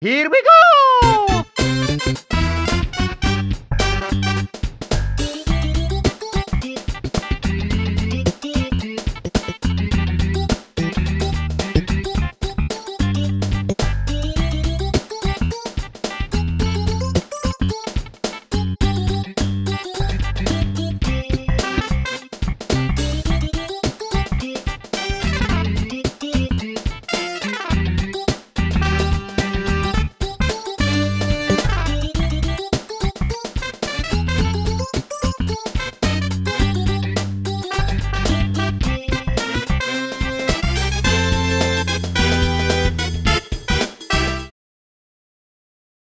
Here we go!